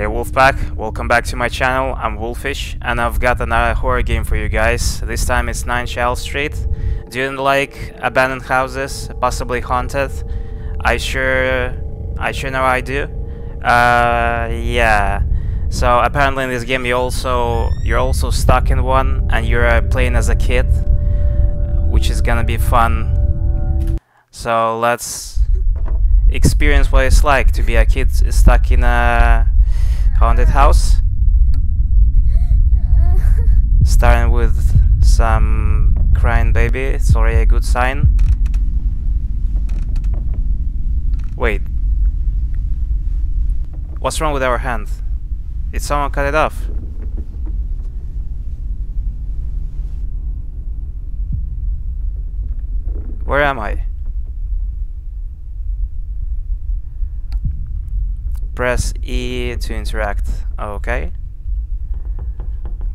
Hey Wolfpack, welcome back to my channel, I'm Wolfeesh, and I've got another horror game for you guys. This time it's 9 Childs Street. Do you like abandoned houses, possibly haunted? I sure... I sure know I do. Uh, yeah. So apparently in this game you also... You're also stuck in one, and you're uh, playing as a kid, which is gonna be fun. So let's experience what it's like to be a kid stuck in a haunted house. Starting with some crying baby, it's already a good sign. Wait. What's wrong with our hand? Did someone cut it off? Where am I? Press E to interact. Okay.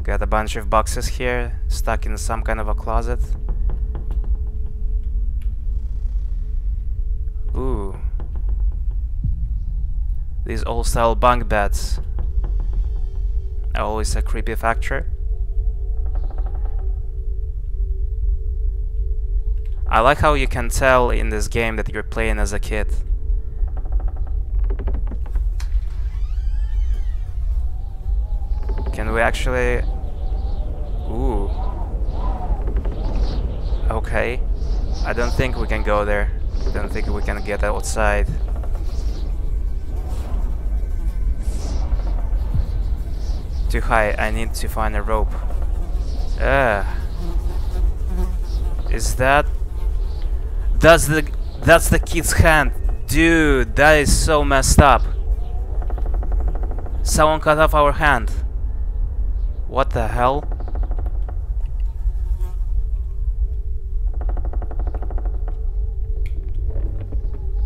Got a bunch of boxes here, stuck in some kind of a closet. Ooh. These old style bunk beds. Always a creepy factor. I like how you can tell in this game that you're playing as a kid. Can we actually... Ooh. Okay. I don't think we can go there. I don't think we can get outside. Too high. I need to find a rope. Ugh. Is that... That's the... That's the kid's hand. Dude, that is so messed up. Someone cut off our hand. What the hell?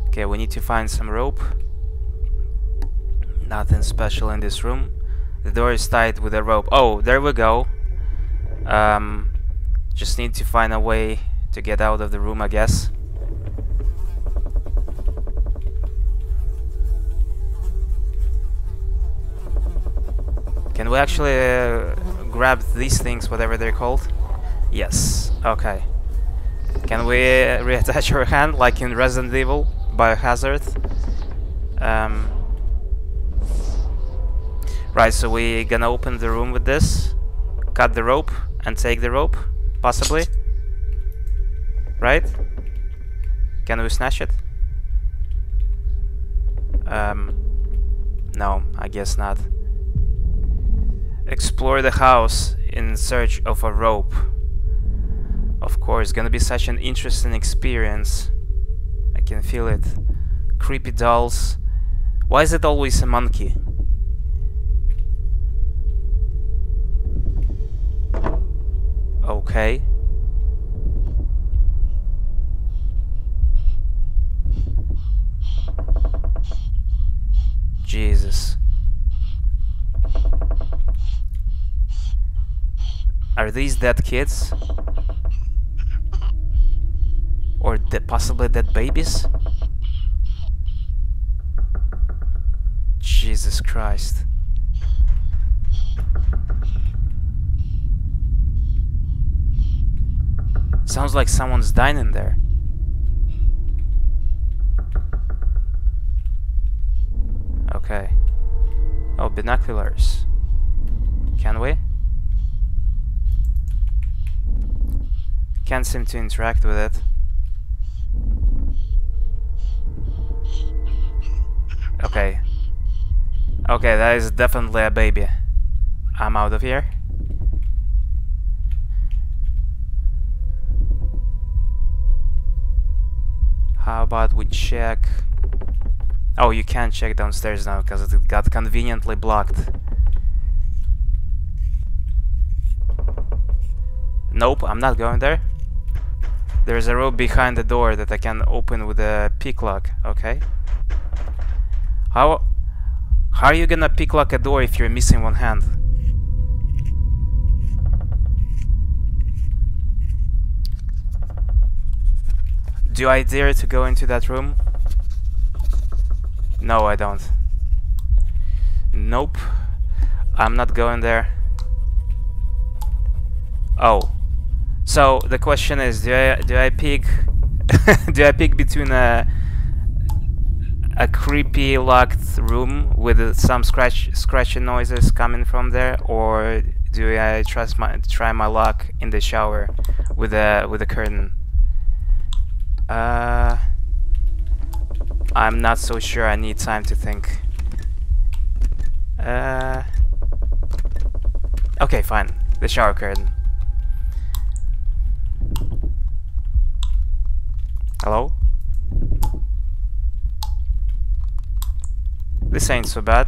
Okay, we need to find some rope. Nothing special in this room. The door is tied with a rope. Oh, there we go. Um, just need to find a way to get out of the room, I guess. We actually uh, grab these things, whatever they're called? Yes. Okay. Can we uh, reattach our hand like in Resident Evil Biohazard? Um, right, so we gonna open the room with this, cut the rope, and take the rope, possibly. Right? Can we snatch it? Um, no, I guess not. Explore the house in search of a rope. Of course, gonna be such an interesting experience. I can feel it. Creepy dolls. Why is it always a monkey? Okay. Jesus. Are these dead kids? Or possibly dead babies? Jesus Christ. Sounds like someone's dining there. Okay. Oh, binoculars. Can we? Can't seem to interact with it. Okay. Okay, that is definitely a baby. I'm out of here. How about we check... Oh, you can't check downstairs now because it got conveniently blocked. Nope, I'm not going there. There's a rope behind the door that I can open with a pick lock, okay? How how are you gonna pick lock a door if you're missing one hand? Do I dare to go into that room? No, I don't. Nope. I'm not going there. Oh. So the question is, do I do I pick do I pick between a a creepy locked room with some scratch scratching noises coming from there, or do I trust my try my luck in the shower with a with a curtain? Uh, I'm not so sure. I need time to think. Uh, okay, fine. The shower curtain. Hello? This ain't so bad.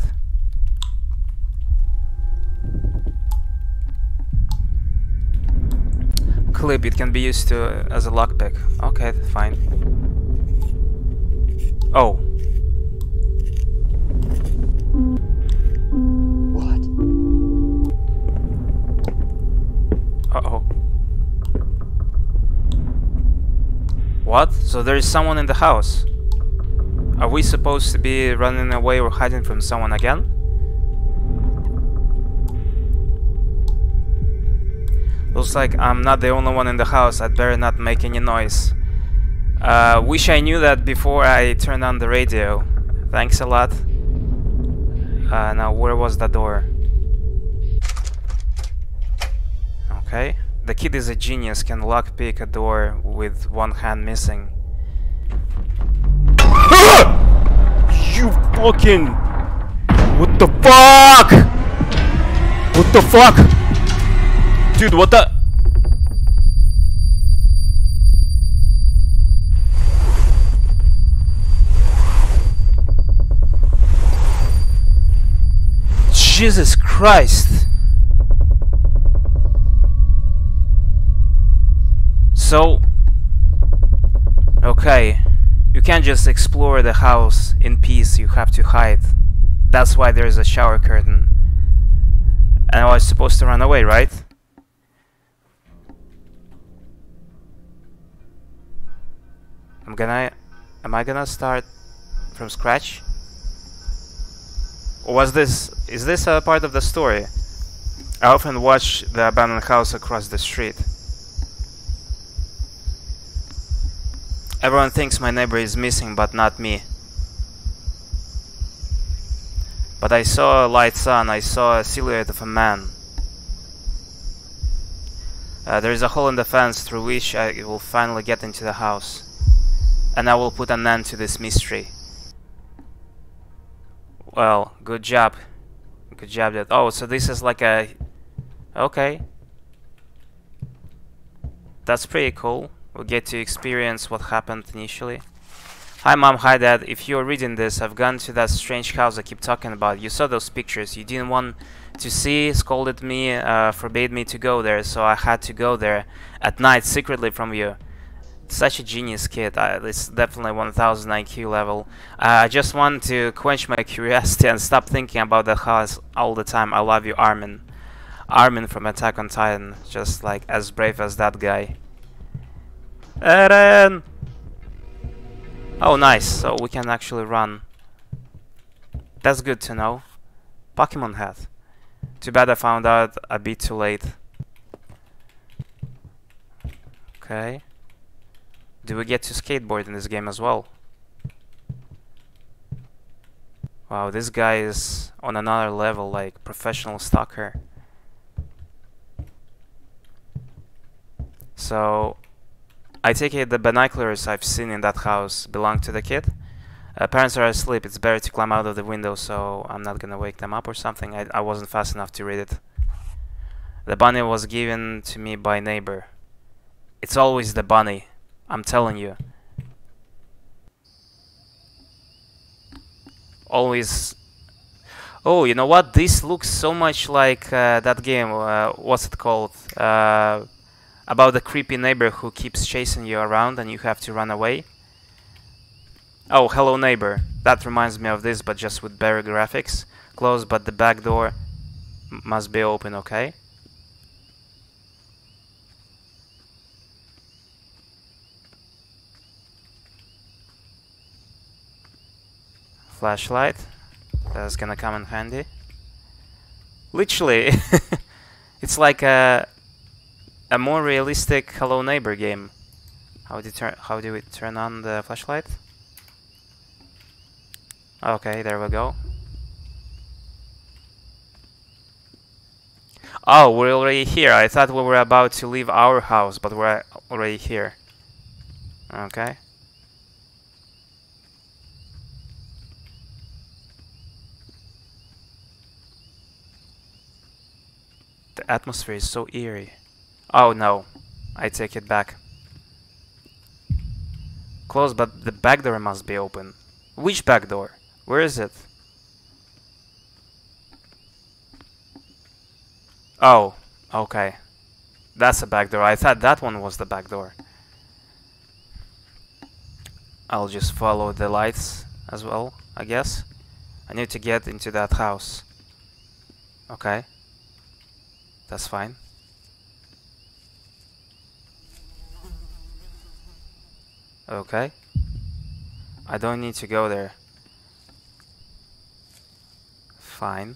Clip, it can be used to uh, as a lockpick. Okay, fine. Oh. What? Uh-oh. What? So there is someone in the house? Are we supposed to be running away or hiding from someone again? Looks like I'm not the only one in the house, I'd better not make any noise. Uh, wish I knew that before I turned on the radio. Thanks a lot. Uh, now where was the door? Okay. The kid is a genius, can lockpick a door with one hand missing. you fucking... What the fuck? What the fuck? Dude, what the... Jesus Christ. So... Okay. You can't just explore the house in peace, you have to hide. That's why there's a shower curtain. And I was supposed to run away, right? I'm gonna... Am I gonna start from scratch? Or was this... Is this a part of the story? I often watch the abandoned house across the street. Everyone thinks my neighbor is missing, but not me. But I saw a light sun, I saw a silhouette of a man. Uh, there is a hole in the fence through which I will finally get into the house. And I will put an end to this mystery. Well, good job. Good job that- oh, so this is like a- okay. That's pretty cool. We'll get to experience what happened initially. Hi mom, hi dad. If you're reading this, I've gone to that strange house I keep talking about. You saw those pictures. You didn't want to see, scolded me, uh, forbade me to go there, so I had to go there at night secretly from you. Such a genius kid. It's definitely 1000 IQ level. Uh, I just want to quench my curiosity and stop thinking about that house all the time. I love you, Armin. Armin from Attack on Titan. Just like as brave as that guy. Eren! Oh, nice. So we can actually run. That's good to know. Pokemon hat. Too bad I found out a bit too late. Okay. Do we get to skateboard in this game as well? Wow, this guy is on another level, like professional stalker. So, I take it the binoculars I've seen in that house belong to the kid. Uh, parents are asleep, it's better to climb out of the window, so I'm not gonna wake them up or something. I, I wasn't fast enough to read it. The bunny was given to me by neighbor. It's always the bunny, I'm telling you. Always... Oh, you know what? This looks so much like uh, that game, uh, what's it called? About the creepy neighbor who keeps chasing you around and you have to run away. Oh, hello neighbor. That reminds me of this, but just with better graphics. Closed, but the back door must be open, okay? Flashlight. That's gonna come in handy. Literally, it's like a a more realistic Hello Neighbor game. How do turn? How do we turn on the flashlight? Okay, there we go. Oh, we're already here. I thought we were about to leave our house, but we're already here. Okay. The atmosphere is so eerie. Oh no, I take it back. Close, but the back door must be open. Which back door? Where is it? Oh, okay. That's a back door. I thought that one was the back door. I'll just follow the lights as well, I guess. I need to get into that house. Okay. That's fine. Okay. I don't need to go there. Fine.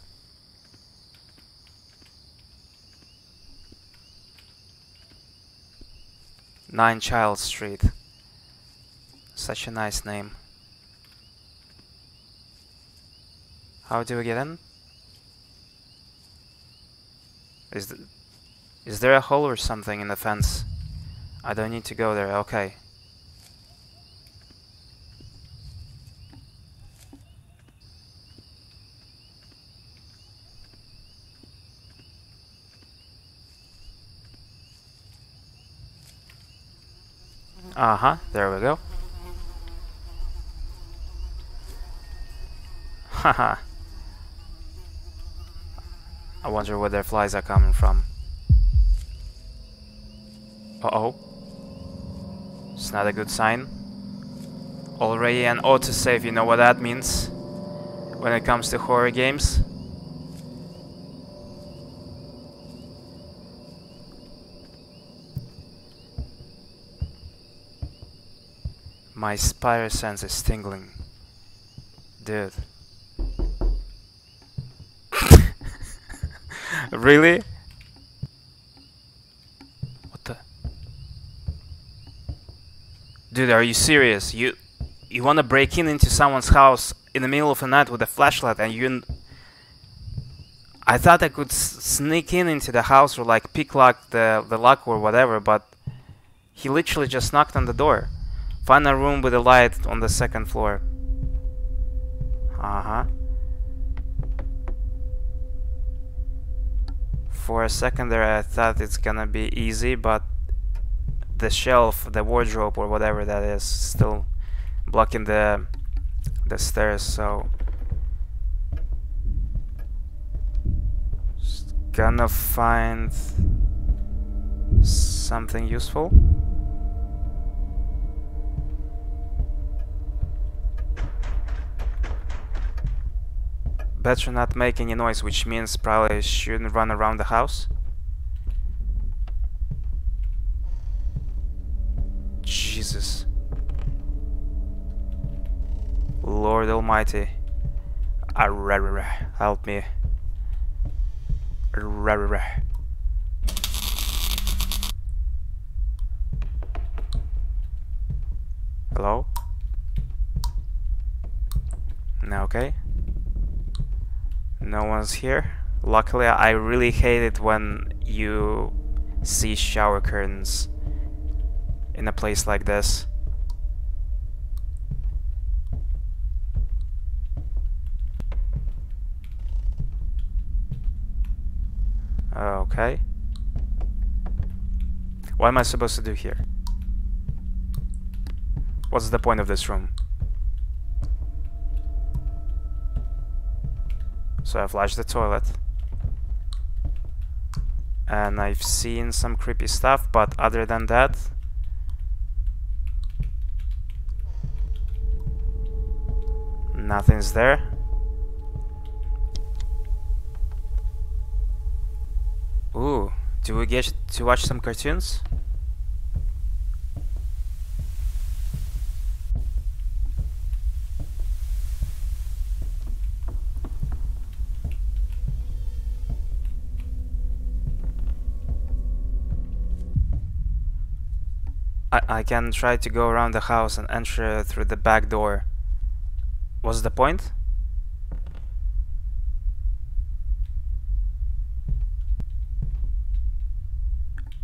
Nine Childs Street. Such a nice name. How do we get in? Is, th is there a hole or something in the fence? I don't need to go there, okay. Uh-huh, there we go. Haha. I wonder where their flies are coming from. Uh-oh. It's not a good sign. Already an autosave, you know what that means? When it comes to horror games. My spider sense is tingling. Dude. really? What the? Dude, are you serious? You you want to break in into someone's house in the middle of the night with a flashlight and you I thought I could sneak in into the house or like pick lock the the lock or whatever, but he literally just knocked on the door. Find a room with a light on the second floor. Uh-huh. For a second there I thought it's gonna be easy, but the shelf, the wardrobe or whatever that is, still blocking the the stairs, so Just gonna find something useful. Better not make any noise, which means probably shouldn't run around the house. Jesus. Lord Almighty. Ah, Help me. Hello? Now okay? No one's here. Luckily, I really hate it when you see shower curtains in a place like this. Okay. What am I supposed to do here? What's the point of this room? So I flushed the toilet. And I've seen some creepy stuff, but other than that... Nothing's there. Ooh, do we get to watch some cartoons? I, can try to go around the house and enter through the back door. What's the point?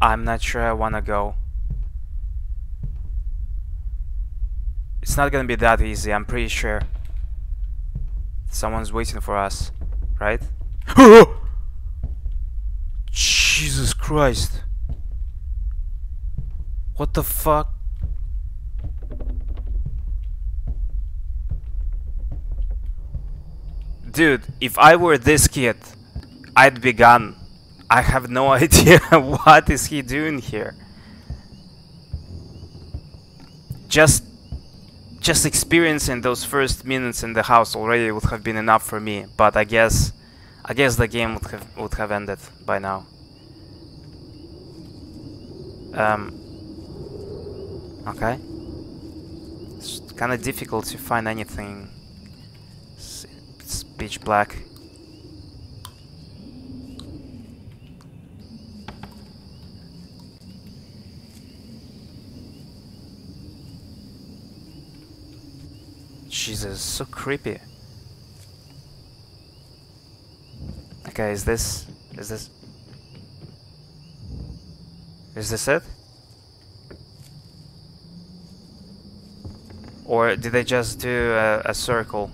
I'm not sure I wanna go. It's not gonna be that easy, I'm pretty sure. Someone's waiting for us, right? Jesus Christ. What the fuck? Dude, if I were this kid, I'd be gone. I have no idea what is he doing here. Just just experiencing those first minutes in the house already would have been enough for me, but I guess I guess the game would have would have ended by now. Um Okay. It's kind of difficult to find anything. It's pitch black. Jesus, so creepy. Okay, is this... is this... Is this it? Or did they just do a, a circle?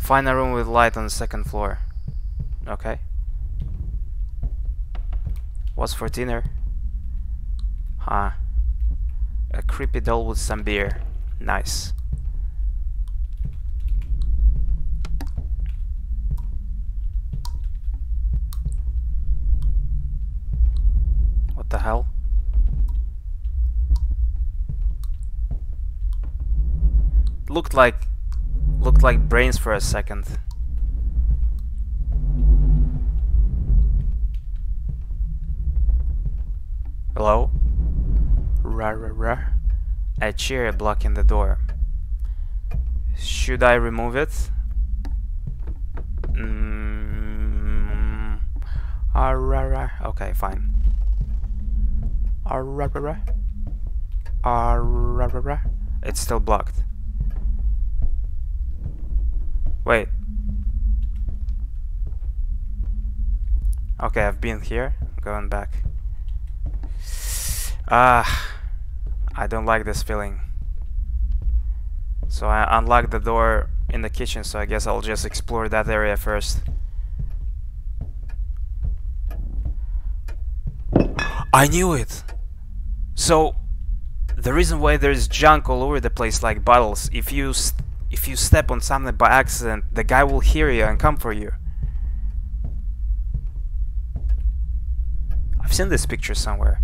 Find a room with light on the second floor. Okay. What's for dinner? Huh. A creepy doll with some beer. Nice. What the hell? Looked like looked like brains for a second. Hello? Rah rah rah. A chair blocking the door. Should I remove it? Mm, ah, rah, rah. Okay, fine. Ah, rah, rah, rah. Ah, rah, rah, rah. It's still blocked. Wait. Okay, I've been here. Going back. Ah. I don't like this feeling. So I unlocked the door in the kitchen, so I guess I'll just explore that area first. I knew it! So, the reason why there's junk all over the place like bottles, if you if you step on something by accident, the guy will hear you and come for you. I've seen this picture somewhere.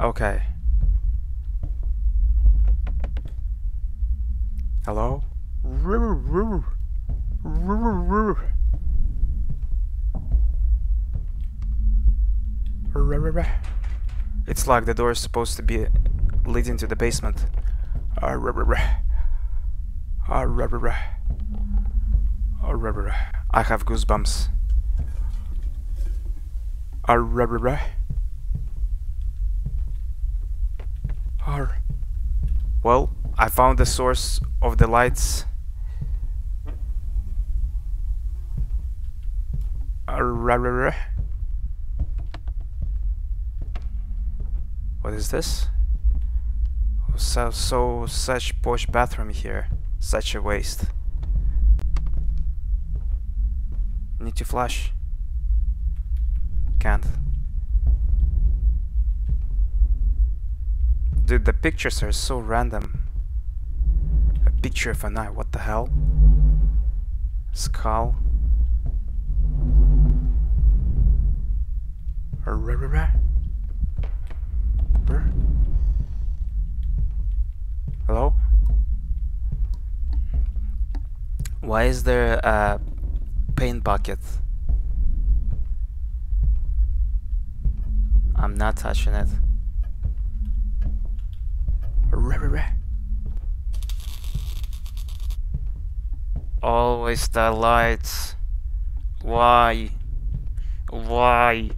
Okay. Hello? It's like the door is supposed to be leading to the basement. I have goosebumps. Well, I found the source of the lights. What is this? So, so such posh bathroom here. Such a waste. Need to flush. Can't. Dude, the pictures are so random. A picture of an eye, what the hell? Skull. Hello? Why is there a paint bucket. I'm not touching it. Always the lights. Why? Why?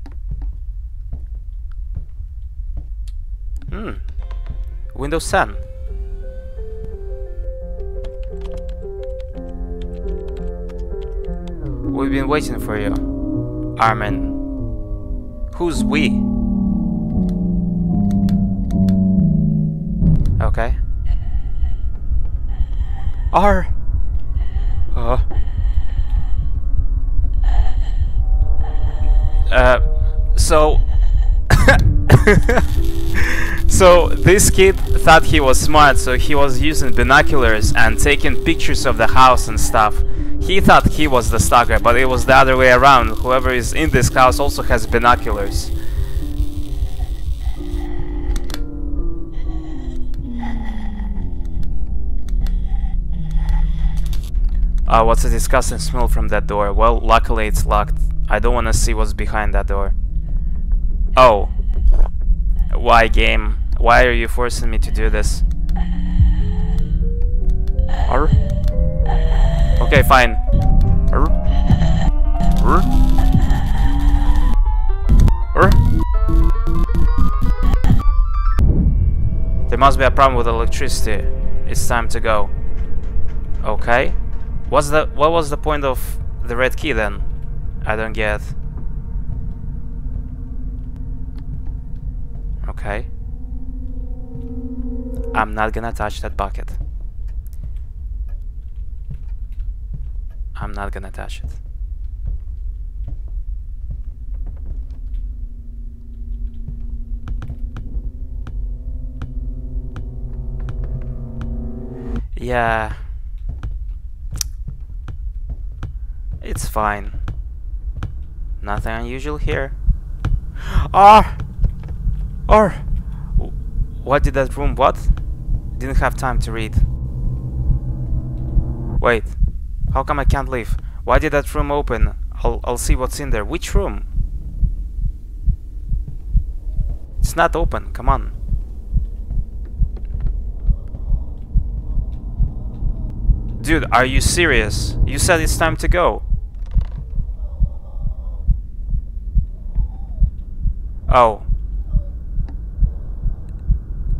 Hmm. Windows 10. We've been waiting for you, Armin. Who's we? Okay. R. Uh. Uh. So. so this kid thought he was smart, so he was using binoculars and taking pictures of the house and stuff. He thought he was the stalker, but it was the other way around. Whoever is in this house also has binoculars. Uh, what's a disgusting smell from that door? Well, luckily it's locked. I don't want to see what's behind that door. Oh. Why, game? Why are you forcing me to do this? Arr? Okay, fine. Arr? Arr? Arr? There must be a problem with electricity. It's time to go. Okay. What's the what was the point of the red key then? I don't get. Okay. I'm not gonna touch that bucket. I'm not gonna touch it. Yeah. It's fine. Nothing unusual here. Ah! Or! What did that room what? Didn't have time to read. Wait. How come I can't leave? Why did that room open? I'll, I'll see what's in there. Which room? It's not open. Come on. Dude, are you serious? You said it's time to go. Oh.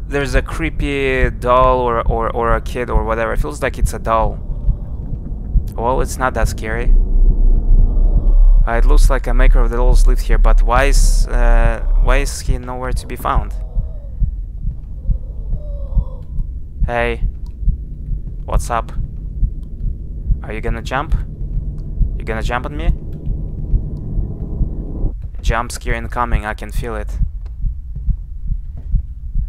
There's a creepy doll or, or, or a kid or whatever. It feels like it's a doll. Well, it's not that scary. Uh, it looks like a maker of the dolls lived here, but why is, uh, why is he nowhere to be found? Hey. What's up? Are you gonna jump? You gonna jump on me? Jump scare incoming, I can feel it.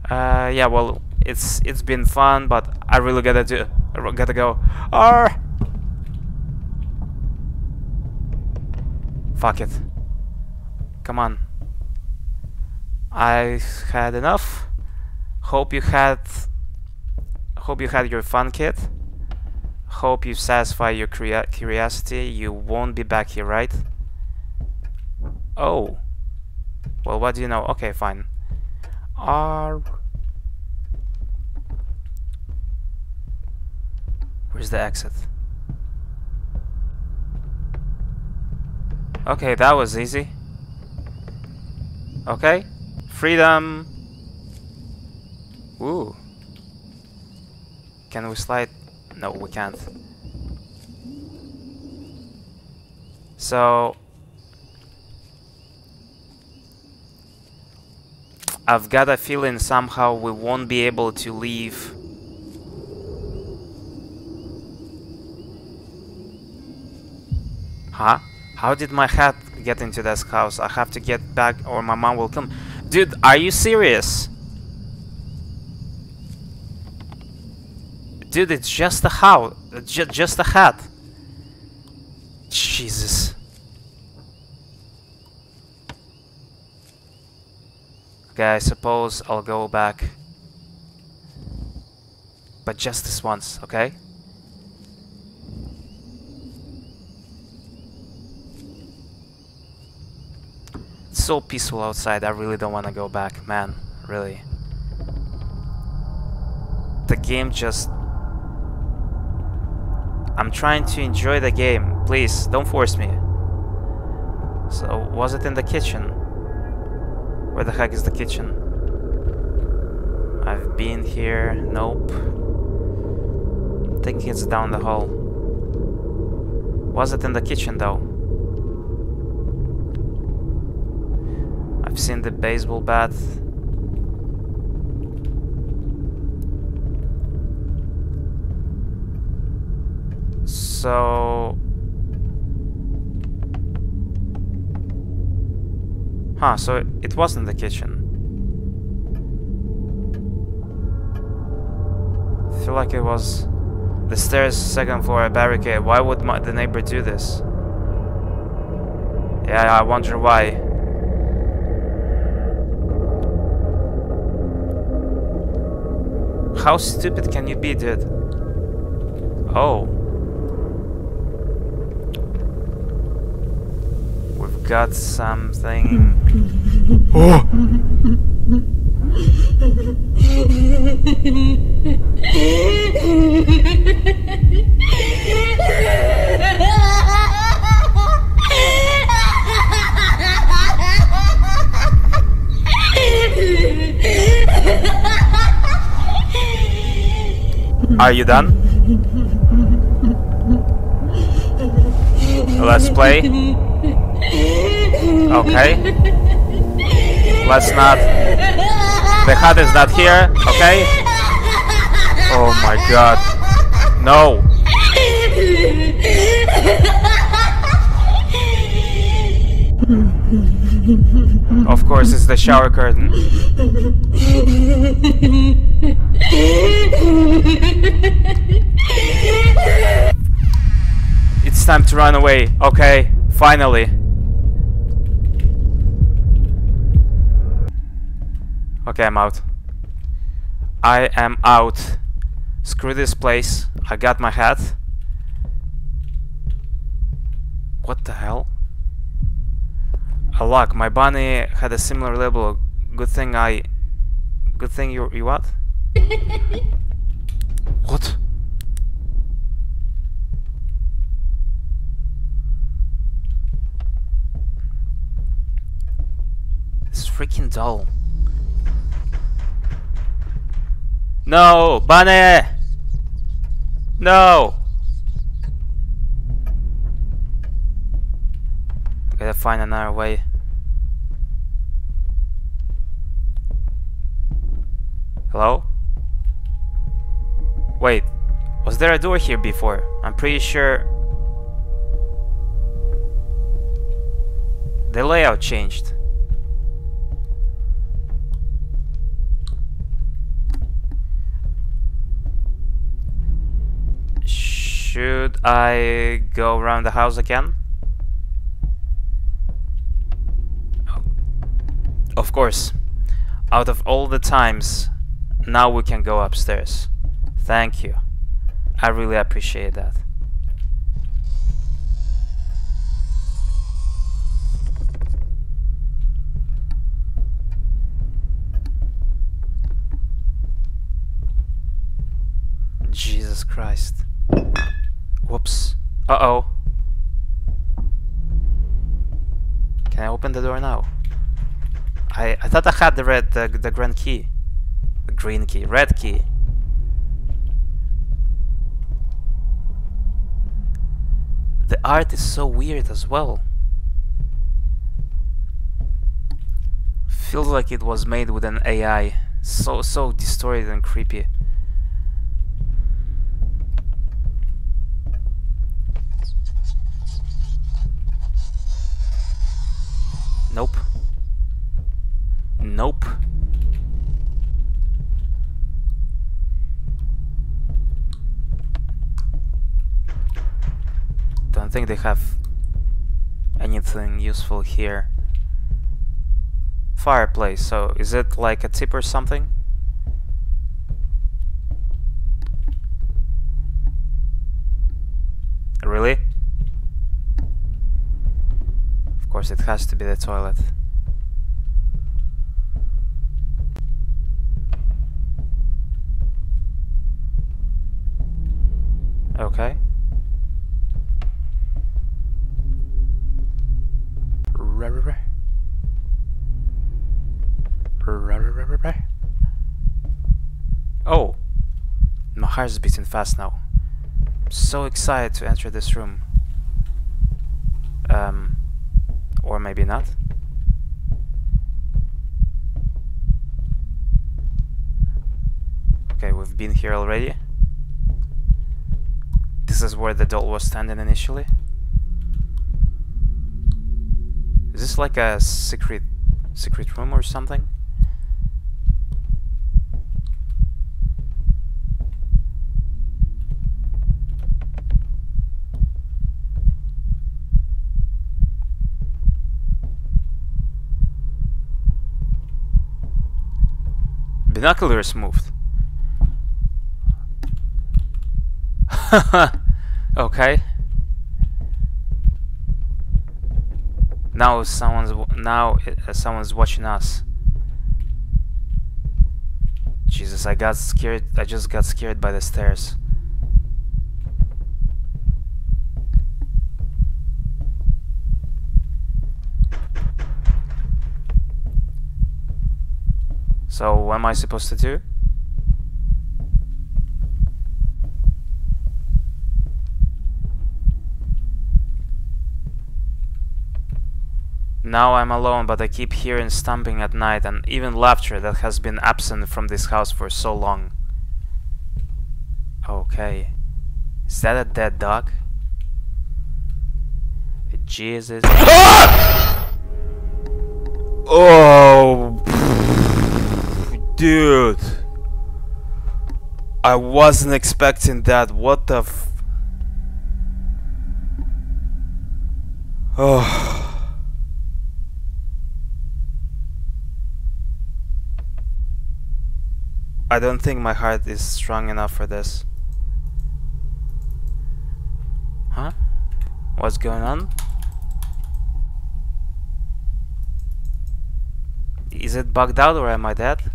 Uh, yeah, well, it's it's been fun, but I really gotta do, gotta go. Arr! Fuck it. Come on. I had enough. Hope you had. Hope you had your fun, kid. Hope you satisfy your curiosity. You won't be back here, right? Oh. Well, what do you know? Okay, fine. R. Where's the exit? Okay, that was easy. Okay. Freedom. Ooh. Can we slide? No, we can't. So, I've got a feeling somehow we won't be able to leave. Huh? How did my hat get into this house? I have to get back or my mom will come. Dude, are you serious? Dude, it's just a house. Just, just a hat. Jesus. Okay, I suppose I'll go back. But just this once, okay? It's so peaceful outside, I really don't want to go back, man. Really. The game just... I'm trying to enjoy the game. Please, don't force me. So, was it in the kitchen? Where the heck is the kitchen? I've been here. Nope. I think it's down the hall. Was it in the kitchen though? I've seen the baseball bat. So... Huh, so it wasn't the kitchen. I feel like it was the stairs second floor a barricade. Why would my, the neighbor do this? Yeah, I wonder why. How stupid can you be, dude? Oh. We've got something. oh! Are you done? Let's play. Okay. Let's not. The hat is not here. Okay. Oh my god. No. of course, it's the shower curtain. it's time to run away. Okay, finally. Okay, I'm out. I am out. Screw this place. I got my hat. What the hell? A luck. My bunny had a similar label. Good thing I... Good thing you... You what? what? This freaking doll. No! Bunny! No! I gotta find another way. Hello? Wait, was there a door here before? I'm pretty sure... The layout changed. Should I go around the house again? Of course. Out of all the times, now we can go upstairs. Thank you. I really appreciate that. Jesus Christ. Uh-oh. Can I open the door now? I, I thought I had the red, the, the grand key. The green key, red key. The art is so weird as well. Feels like it was made with an AI. So, so distorted and creepy. think they have anything useful here. Fireplace, so is it like a tip or something? Really? Of course it has to be the toilet. Okay. Heart's beating fast now. I'm so excited to enter this room. Um, or maybe not. Okay, we've been here already. This is where the doll was standing initially. Is this like a secret secret room or something? Binoculars moved. okay. Now someone's now uh, someone's watching us. Jesus, I got scared. I just got scared by the stairs. So what am I supposed to do? Now I'm alone, but I keep hearing stomping at night and even laughter that has been absent from this house for so long. Okay. Is that a dead dog? Jesus. oh! Dude! I wasn't expecting that. What the. Oh... I don't think my heart is strong enough for this. Huh? What's going on? Is it bugged out or am I dead?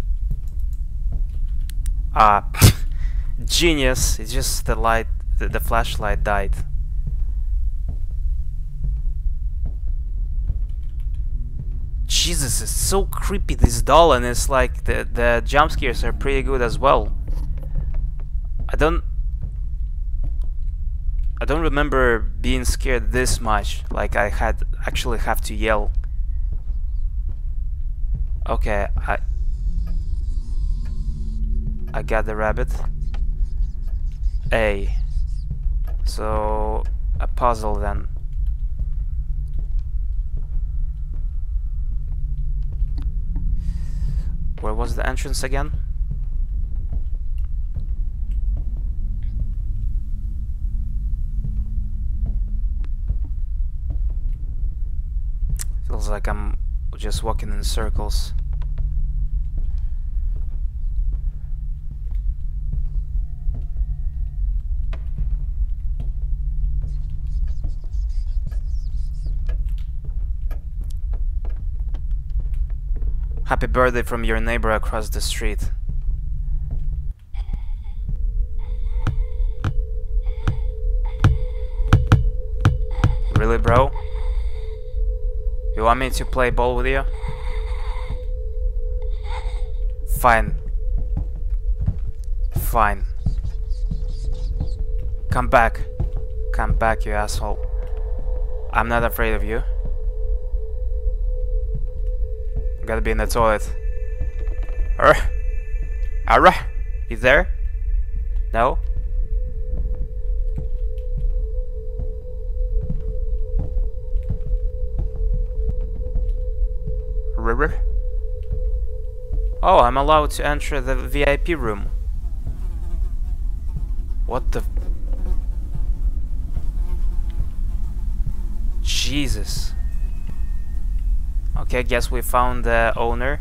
Ah, genius! It's just the light, the, the flashlight died. Jesus, it's so creepy this doll and it's like the, the jump scares are pretty good as well. I don't I don't remember being scared this much, like I had actually have to yell. Okay, I I got the rabbit. A. So a puzzle then. Where was the entrance again? Feels like I'm just walking in circles. Happy birthday from your neighbor across the street. Really, bro? You want me to play ball with you? Fine. Fine. Come back. Come back, you asshole. I'm not afraid of you. Gotta be in the toilet. Arr. Arr. He's there? No? River? Oh, I'm allowed to enter the VIP room. What the... Jesus. Okay, guess we found the owner.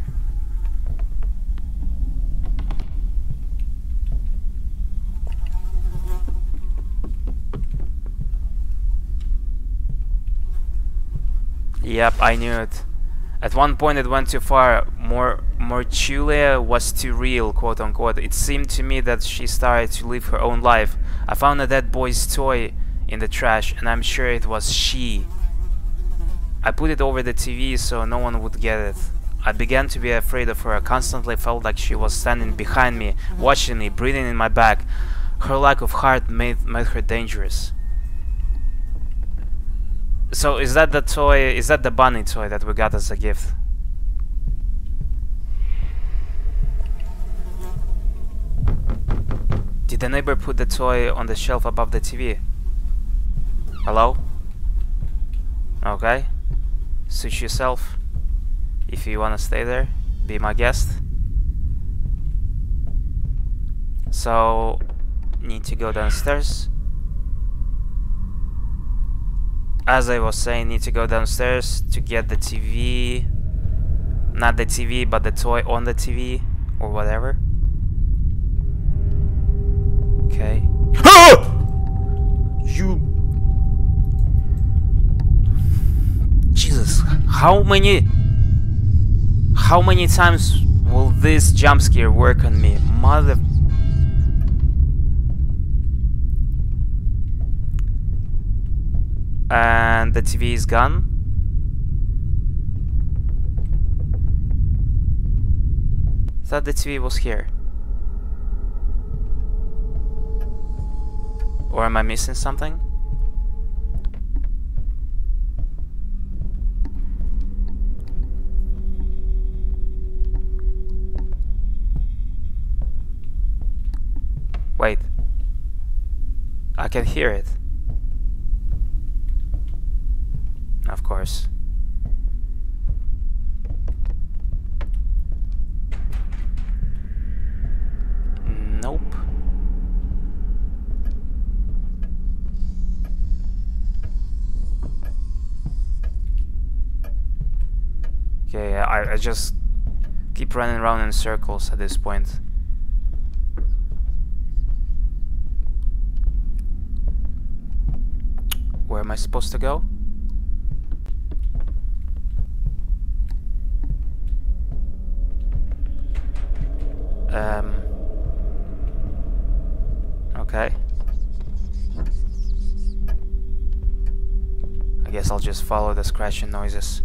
Yep, I knew it. At one point it went too far. More Mortulia was too real, quote unquote. It seemed to me that she started to live her own life. I found a dead boy's toy in the trash, and I'm sure it was she. I put it over the TV so no one would get it. I began to be afraid of her. I constantly felt like she was standing behind me, watching me, breathing in my back. Her lack of heart made, made her dangerous. So is that the toy, is that the bunny toy that we got as a gift? Did the neighbor put the toy on the shelf above the TV? Hello? Okay. Suit yourself. If you wanna stay there, be my guest. So, need to go downstairs. As I was saying, need to go downstairs to get the TV. Not the TV, but the toy on the TV, or whatever. Okay. Ah! you... Jesus, how many... How many times will this jump scare work on me? Mother... And the TV is gone. Thought the TV was here. Or am I missing something? I can hear it. Of course. Nope. Okay, I, I just keep running around in circles at this point. Where am I supposed to go? Um. Okay. I guess I'll just follow the scratching noises.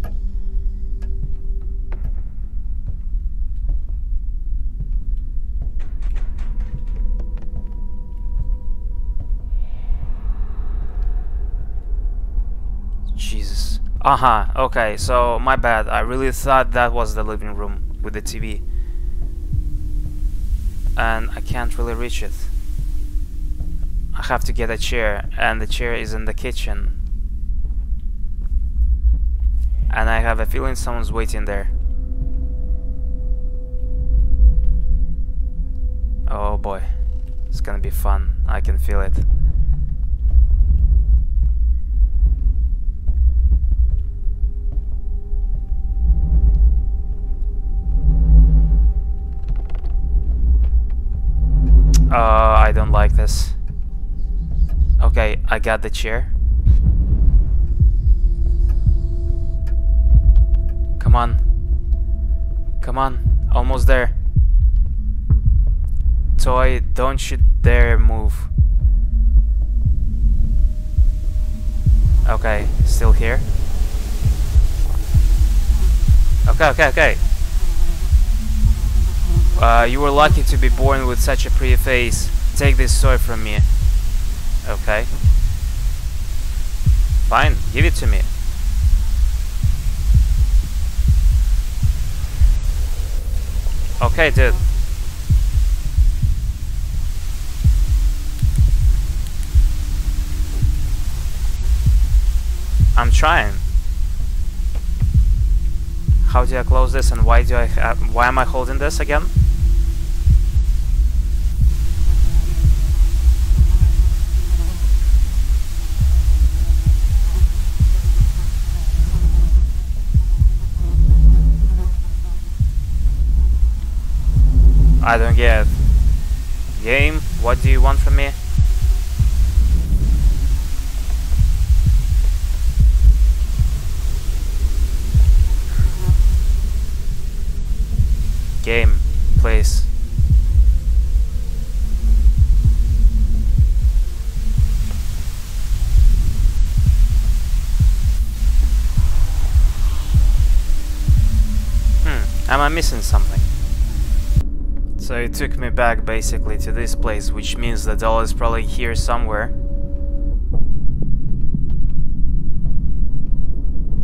Jesus. Uh-huh, okay, so my bad. I really thought that was the living room with the TV. And I can't really reach it. I have to get a chair, and the chair is in the kitchen. And I have a feeling someone's waiting there. Oh boy. It's gonna be fun. I can feel it. This. Okay, I got the chair. Come on. Come on. Almost there. Toy, don't you dare move. Okay, still here. Okay, okay, okay. Uh, you were lucky to be born with such a pretty face. Take this toy from me. Okay. Fine, give it to me. Okay, dude. I'm trying. How do I close this and why do I why am I holding this again? I don't get Game, what do you want from me? Game, please. Hmm, am I missing something? So it took me back basically to this place, which means the doll is probably here somewhere.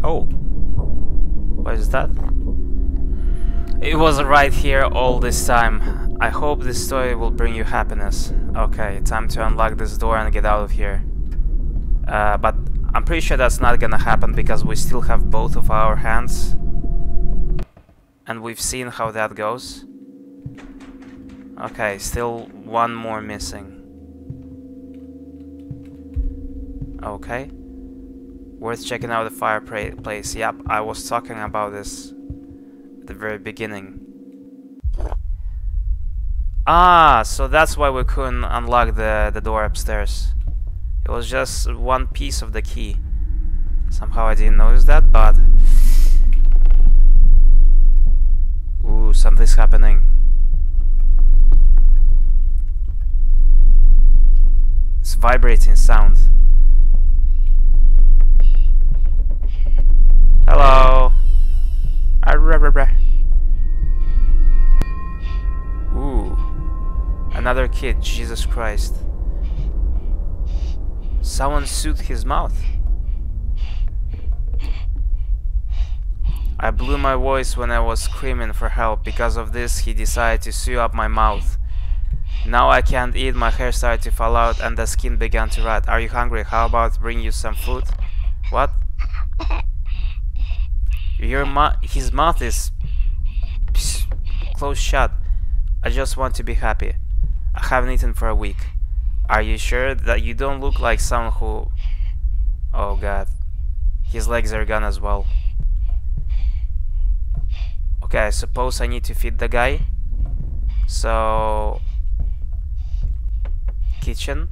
Oh. What is that? It was right here all this time. I hope this story will bring you happiness. Okay, time to unlock this door and get out of here. Uh, but I'm pretty sure that's not gonna happen because we still have both of our hands. And we've seen how that goes. Okay, still one more missing. Okay. Worth checking out the fireplace. Yep, I was talking about this at the very beginning. Ah, so that's why we couldn't unlock the, the door upstairs. It was just one piece of the key. Somehow I didn't notice that, but... Ooh, something's happening. It's vibrating sound. Hello. Ah, Ooh. Another kid, Jesus Christ. Someone soothed his mouth. I blew my voice when I was screaming for help. Because of this, he decided to sew up my mouth. Now I can't eat, my hair started to fall out and the skin began to rot. Are you hungry? How about bring you some food? What? Your his mouth is close shut. I just want to be happy. I haven't eaten for a week. Are you sure that you don't look like someone who... Oh god. His legs are gone as well. Okay, I suppose I need to feed the guy. So kitchen.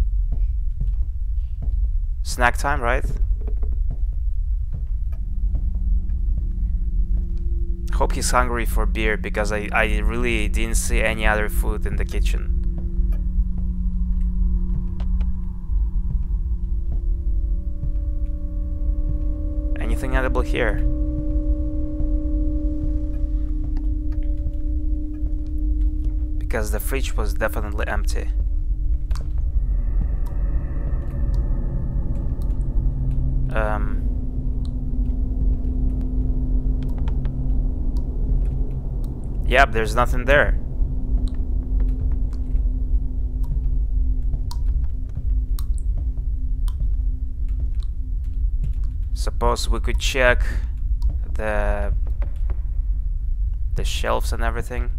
Snack time, right? Hope he's hungry for beer because I, I really didn't see any other food in the kitchen. Anything edible here? Because the fridge was definitely empty. Um, yep, there's nothing there. Suppose we could check the the shelves and everything.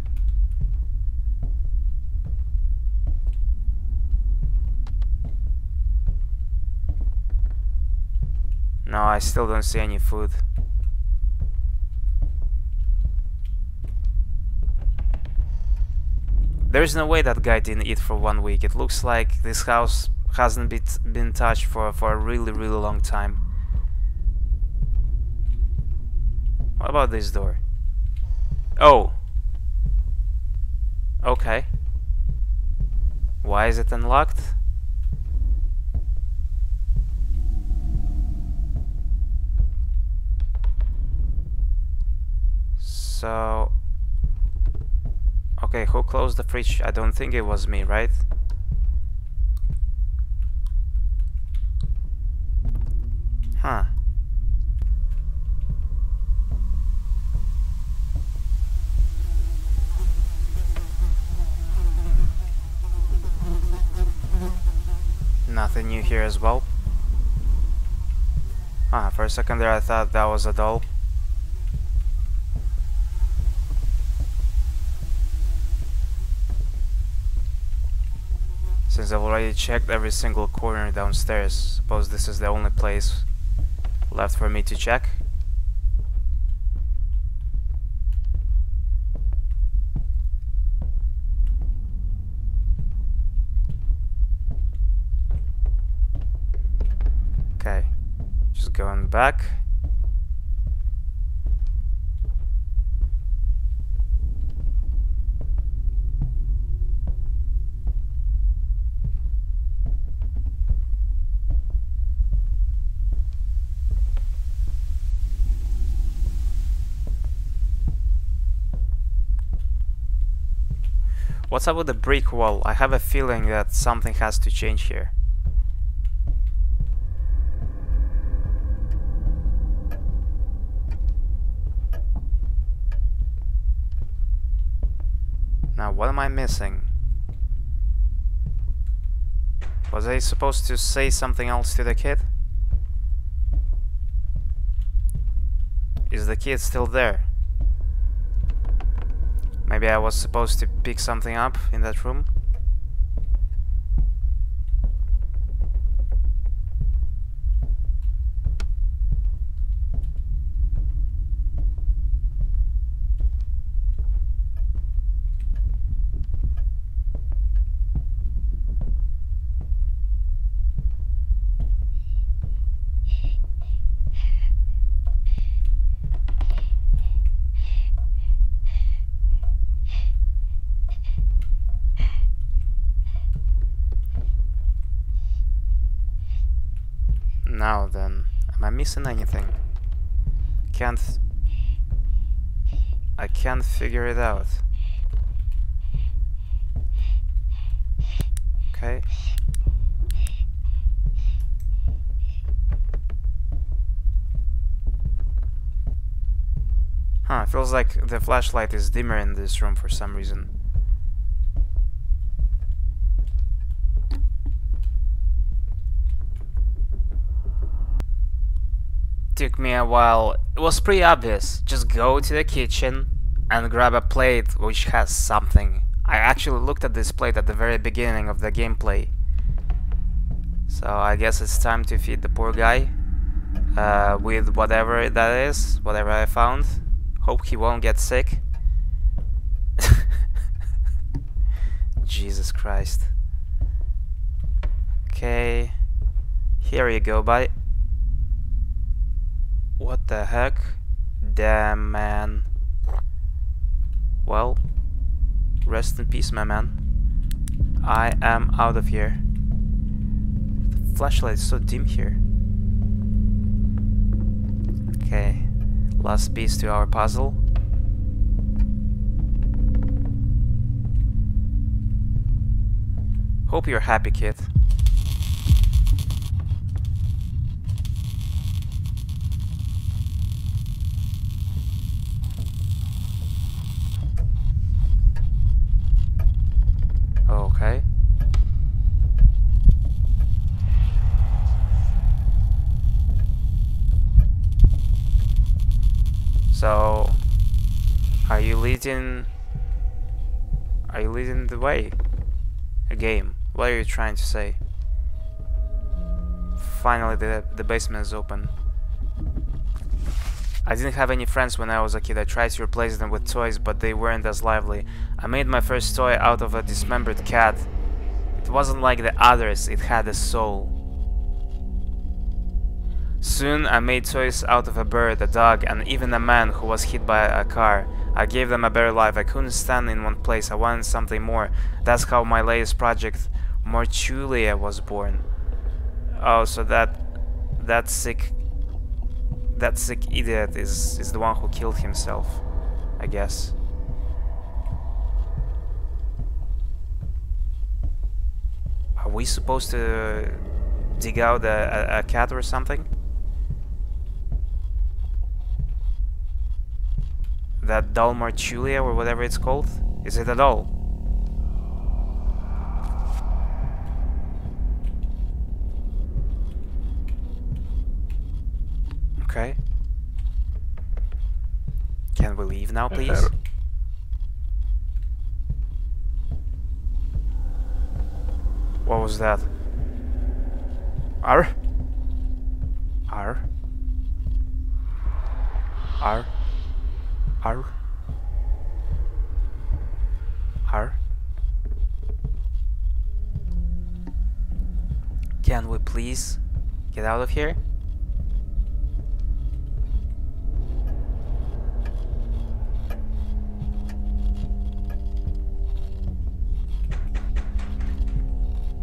I still don't see any food. There's no way that guy didn't eat for one week. It looks like this house hasn't been, been touched for, for a really, really long time. What about this door? Oh! Okay. Why is it unlocked? So... Okay, who closed the fridge? I don't think it was me, right? Huh. Nothing new here as well. Ah, for a second there I thought that was a doll. I've already checked every single corner downstairs, suppose this is the only place left for me to check. Okay, just going back. What's up with the brick wall? I have a feeling that something has to change here. Now, what am I missing? Was I supposed to say something else to the kid? Is the kid still there? Maybe I was supposed to pick something up in that room? Now then, am I missing anything? Can't... I can't figure it out. Okay. Huh, feels like the flashlight is dimmer in this room for some reason. Took me a while. It was pretty obvious. Just go to the kitchen and grab a plate which has something. I actually looked at this plate at the very beginning of the gameplay. So I guess it's time to feed the poor guy uh, with whatever that is, whatever I found. Hope he won't get sick. Jesus Christ. Okay. Here you go, bye. What the heck? Damn, man. Well, rest in peace, my man. I am out of here. The flashlight is so dim here. Okay, last piece to our puzzle. Hope you're happy, kid. Okay. So, are you leading... Are you leading the way? A game. What are you trying to say? Finally, the, the basement is open. I didn't have any friends when I was a kid. I tried to replace them with toys, but they weren't as lively. I made my first toy out of a dismembered cat. It wasn't like the others, it had a soul. Soon I made toys out of a bird, a dog, and even a man who was hit by a car. I gave them a better life. I couldn't stand in one place. I wanted something more. That's how my latest project, Mortulia, was born. Oh, so that that sick that sick idiot is, is the one who killed himself, I guess. Are we supposed to dig out a, a, a cat or something? That doll Marchulia or whatever it's called? Is it a doll? Okay. Can we leave now, please? What was that? R? R? R? R? R? Can we please get out of here?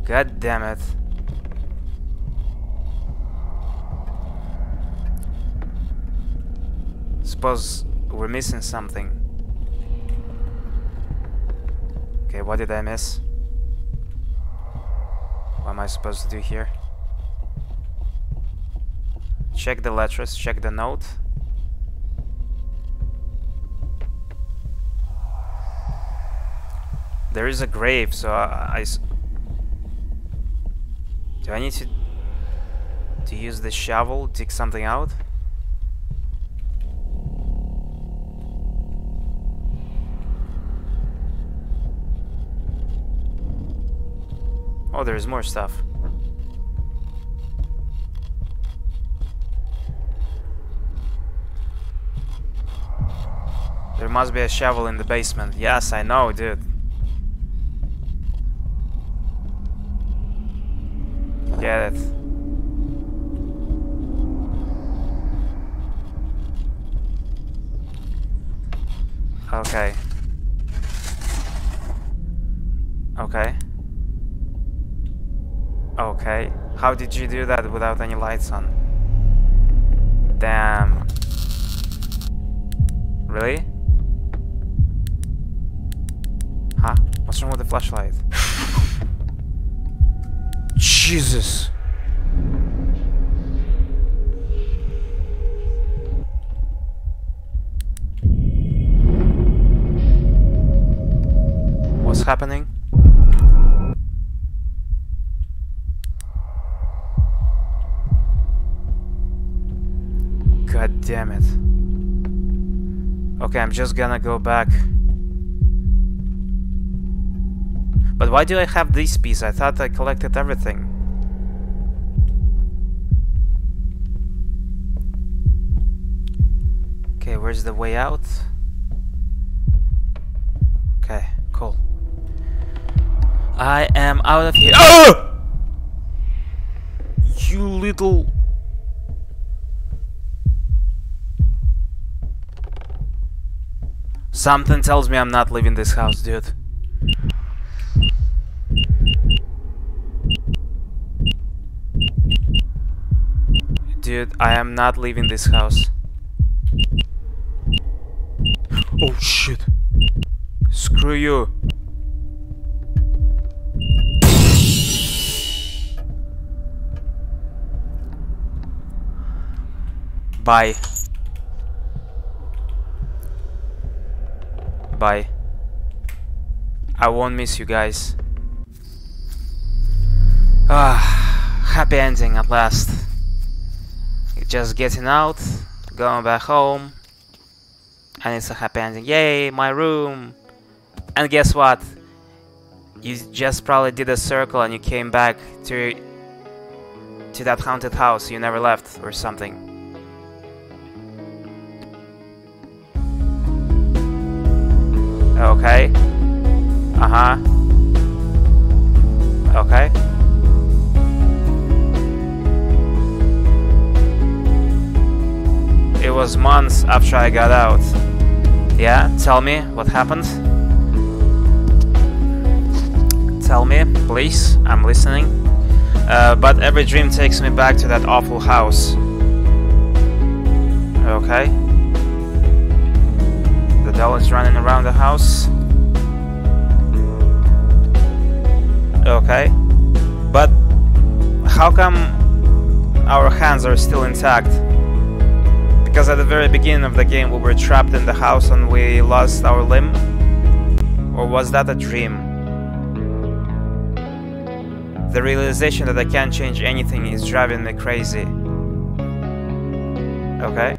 God damn it. Suppose we're missing something. Okay, what did I miss? What am I supposed to do here? Check the letters, check the note. There is a grave, so I, I do I need to to use the shovel, dig something out? Oh, there's more stuff. There must be a shovel in the basement. Yes, I know, dude. Get it. Okay. Okay. Okay. How did you do that without any lights on? Damn. Really? Huh? What's wrong with the flashlight? Jesus! What's happening? God damn it. Okay, I'm just gonna go back. But why do I have this piece? I thought I collected everything. Okay, where's the way out? Okay, cool. I am out of here. Oh! You little... Something tells me I'm not leaving this house, dude. Dude, I am not leaving this house. Oh shit. Screw you. Bye. Bye. I won't miss you guys. Ah, happy ending at last. Just getting out, going back home, and it's a happy ending. Yay, my room! And guess what? You just probably did a circle and you came back to to that haunted house you never left or something. Okay. Uh-huh. Okay. It was months after I got out. Yeah, tell me what happened. Tell me, please, I'm listening. Uh, but every dream takes me back to that awful house. Okay. Doll is running around the house. Okay. But how come our hands are still intact? Because at the very beginning of the game we were trapped in the house and we lost our limb? Or was that a dream? The realization that I can't change anything is driving me crazy. Okay.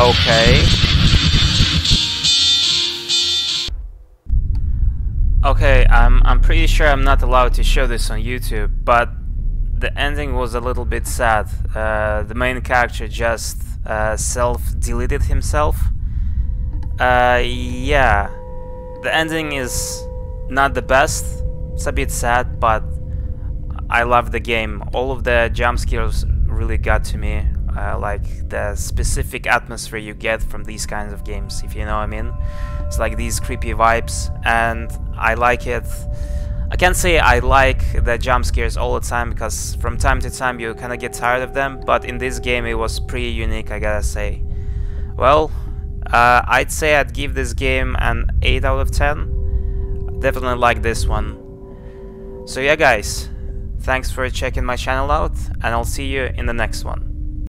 Okay. Okay, I'm I'm pretty sure I'm not allowed to show this on YouTube, but the ending was a little bit sad. Uh, the main character just uh, self-deleted himself, Uh, yeah. The ending is not the best. It's a bit sad, but I love the game. All of the jump scares really got to me. Uh, like the specific atmosphere you get from these kinds of games, if you know what I mean. It's like these creepy vibes, and I like it. I can't say I like the jump scares all the time because from time to time you kind of get tired of them, but in this game it was pretty unique, I gotta say. Well, uh, I'd say I'd give this game an 8 out of 10. Definitely like this one. So yeah guys, thanks for checking my channel out and I'll see you in the next one.